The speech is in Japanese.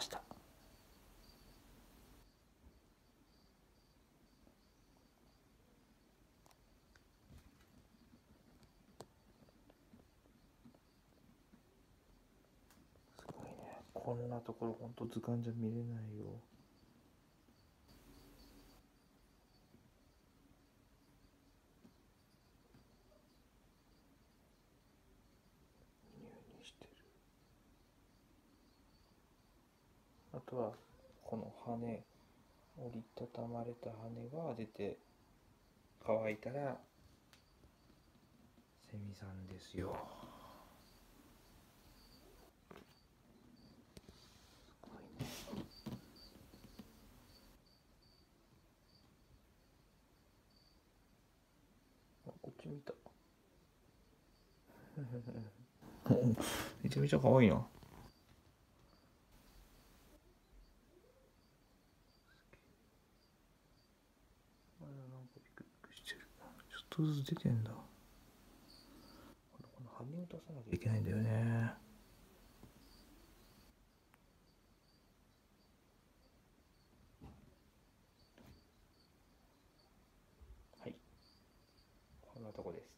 ました。すごいね。こんなところほんと図鑑じゃ見れないよ。あとはこの羽折りたたまれた羽が出て乾いたらセミさんですよ。すごいね。あこっち見た。めちゃめちゃ可愛いなまだなんかピクピクしてるちょっとずつ出てんだ。この羽を出さなきゃいけないんだよね。はい。こんなとこです。